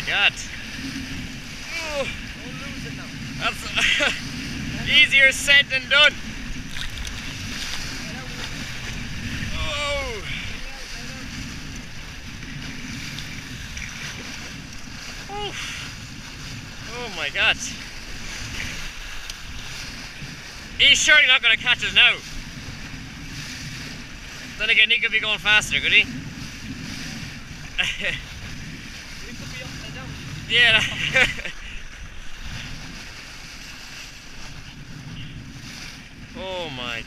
god. Oh, that's easier said than done. Oh. Oh. Oh my god. He's surely not going to catch us now. Then again, he could be going faster, could he? We could be upside down. Yeah. oh my